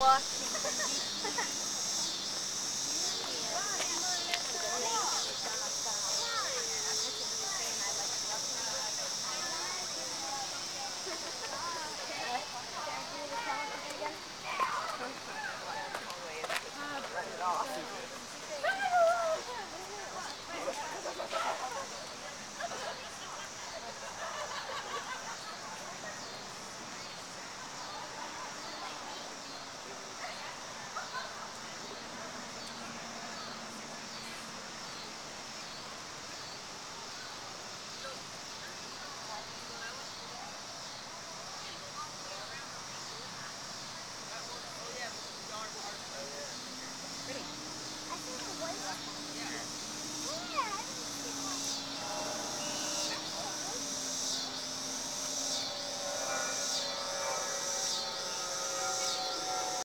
我